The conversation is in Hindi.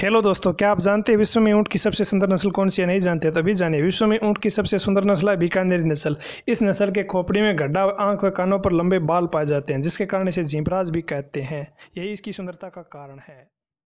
हेलो दोस्तों, क्या आप जानते हैं विश्व में ऊँट की सबसे सुंदर नस्ल कौन सी है? नहीं जानते, तभी अभी जानिए। विश्व में ऊँट की सबसे सुंदर नस्ल है बीकानेरी नस्ल। इस नस्ल के खोपड़ी में गड्ढा, आँख व कानों पर लंबे बाल पाए जाते हैं, जिसके कारण इसे जीपराज भी कहते हैं। यही इसकी सुंदरता का कारण है।